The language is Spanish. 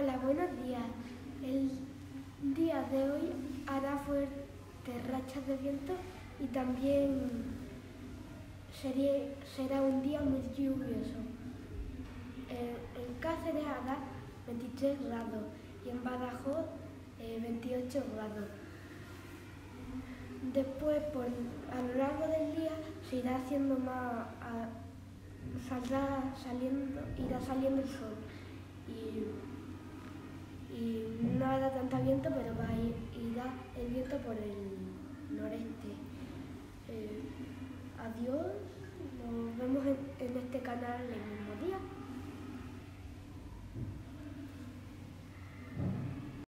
Hola, buenos días. El día de hoy hará fuertes rachas de viento y también sería, será un día muy lluvioso. En, en Cáceres hará 23 grados y en Badajoz eh, 28 grados. Después, por, a lo largo del día, se irá haciendo más, saldrá saliendo, irá saliendo el sol y, tanta viento, pero va a ir, irá el viento por el noreste. Eh, adiós, nos vemos en este canal el mismo día.